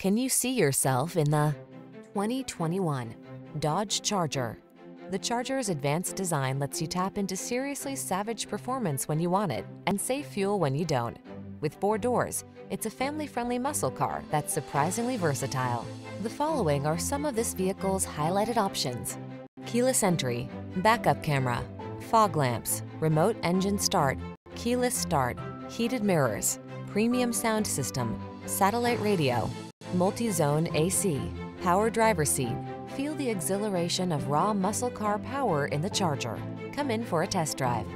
Can you see yourself in the 2021 Dodge Charger? The Charger's advanced design lets you tap into seriously savage performance when you want it and save fuel when you don't. With four doors, it's a family-friendly muscle car that's surprisingly versatile. The following are some of this vehicle's highlighted options. Keyless entry, backup camera, fog lamps, remote engine start, keyless start, heated mirrors, premium sound system, satellite radio, multi-zone AC, power driver seat. Feel the exhilaration of raw muscle car power in the Charger. Come in for a test drive.